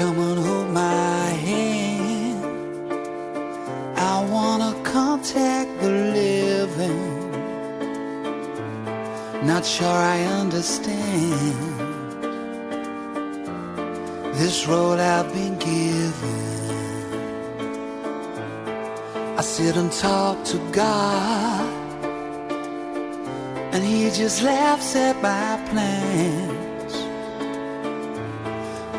Come on, hold my hand. I wanna contact the living. Not sure I understand this road I've been given. I sit and talk to God, and He just laughs at my plans.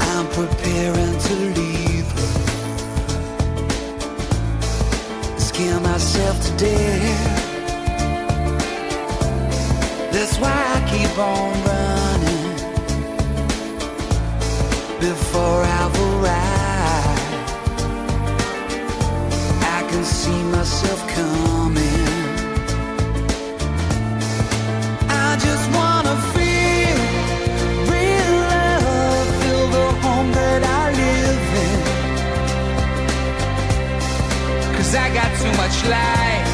I'm preparing to leave her. Scare myself to death. That's why I keep on running before I've arrived. I can see myself coming. Much life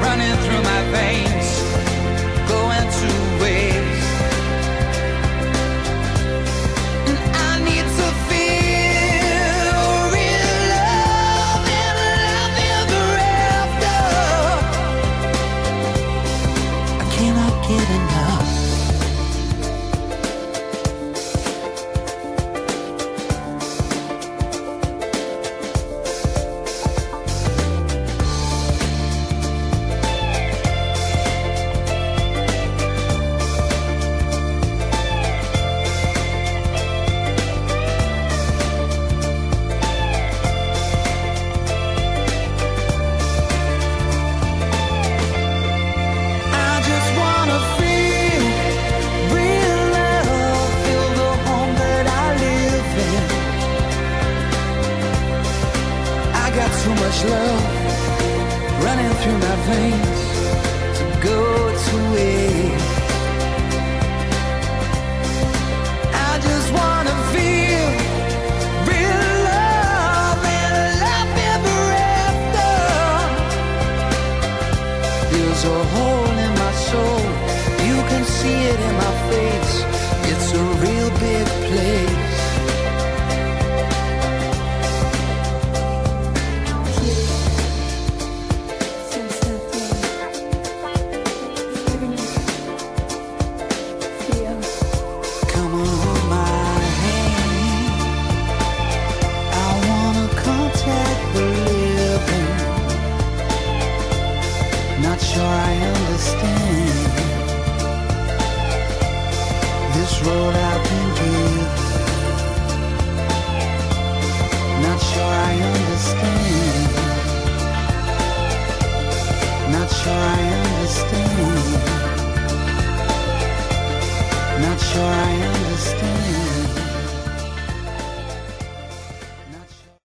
running through my veins, much love running through my veins Not sure I understand.